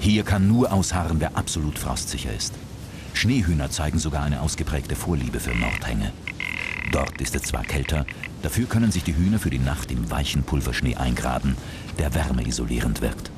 Hier kann nur ausharren, wer absolut frostsicher ist. Schneehühner zeigen sogar eine ausgeprägte Vorliebe für Nordhänge. Dort ist es zwar kälter, dafür können sich die Hühner für die Nacht im weichen Pulverschnee eingraben, der wärmeisolierend wirkt.